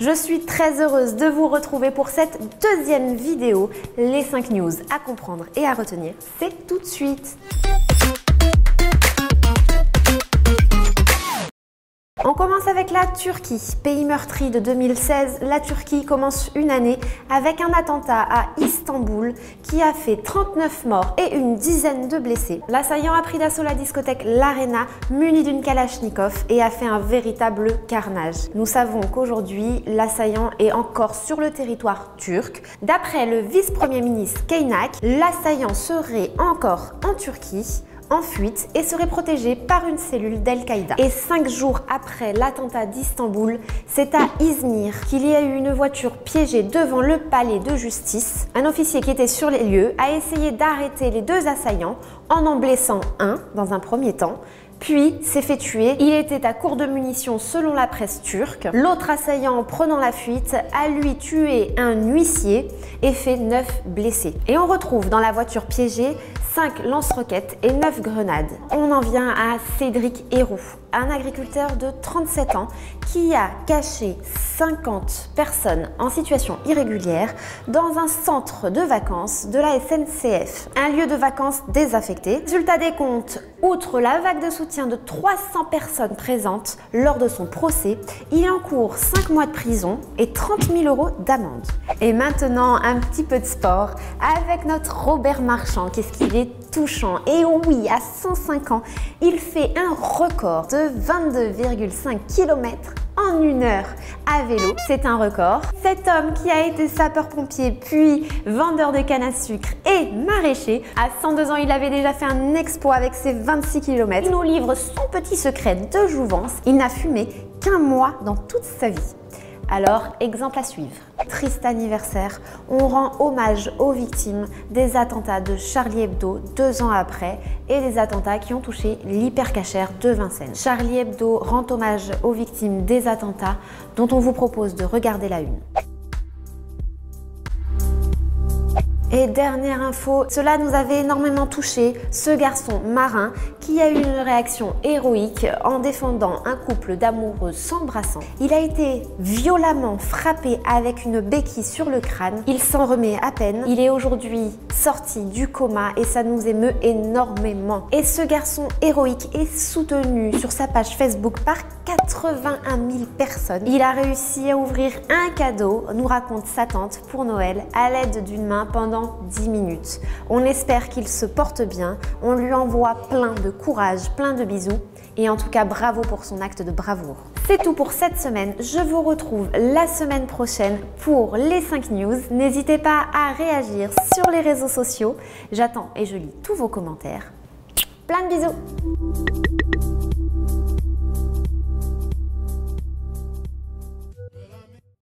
Je suis très heureuse de vous retrouver pour cette deuxième vidéo, les 5 news à comprendre et à retenir. C'est tout de suite. On commence avec la Turquie. Pays meurtri de 2016, la Turquie commence une année avec un attentat à Istanbul qui a fait 39 morts et une dizaine de blessés. L'assaillant a pris d'assaut la discothèque L'Arena muni d'une Kalachnikov et a fait un véritable carnage. Nous savons qu'aujourd'hui, l'assaillant est encore sur le territoire turc. D'après le vice-premier ministre Keynak, l'assaillant serait encore en Turquie en fuite et serait protégé par une cellule d'Al-Qaïda. Et cinq jours après l'attentat d'Istanbul, c'est à Izmir qu'il y a eu une voiture piégée devant le palais de justice. Un officier qui était sur les lieux a essayé d'arrêter les deux assaillants en en blessant un dans un premier temps, puis s'est fait tuer. Il était à court de munitions selon la presse turque. L'autre assaillant prenant la fuite a lui tué un huissier et fait 9 blessés. Et on retrouve dans la voiture piégée 5 lance-roquettes et 9 grenades. On en vient à Cédric Héroux, un agriculteur de 37 ans qui a caché 50 personnes en situation irrégulière dans un centre de vacances de la SNCF, un lieu de vacances désaffecté. Résultat des comptes, outre la vague de soutien de 300 personnes présentes lors de son procès, il encourt 5 mois de prison et 30 000 euros d'amende. Et maintenant, un petit peu de sport avec notre Robert Marchand. Qu'est-ce qu'il est Et oui, à 105 ans, il fait un record de 22,5 km en une heure à vélo. C'est un record. Cet homme qui a été sapeur-pompier puis vendeur de canne à sucre et maraîcher, à 102 ans, il avait déjà fait un exploit avec ses 26 km. Il nous livre son petit secret de jouvence. Il n'a fumé qu'un mois dans toute sa vie. Alors, exemple à suivre. Triste anniversaire, on rend hommage aux victimes des attentats de Charlie Hebdo deux ans après et des attentats qui ont touché l'hypercachère de Vincennes. Charlie Hebdo rend hommage aux victimes des attentats dont on vous propose de regarder la une. Et dernière info, cela nous avait énormément touché, ce garçon marin qui a eu une réaction héroïque en défendant un couple d'amoureux s'embrassant. Il a été violemment frappé avec une béquille sur le crâne. Il s'en remet à peine. Il est aujourd'hui sorti du coma et ça nous émeut énormément. Et ce garçon héroïque est soutenu sur sa page Facebook par 81 000 personnes. Il a réussi à ouvrir un cadeau, nous raconte sa tante, pour Noël, à l'aide d'une main pendant 10 minutes. On espère qu'il se porte bien, on lui envoie plein de courage, plein de bisous, et en tout cas bravo pour son acte de bravoure. C'est tout pour cette semaine, je vous retrouve la semaine prochaine pour les 5 news. N'hésitez pas à réagir sur les réseaux sociaux, j'attends et je lis tous vos commentaires. Plein de bisous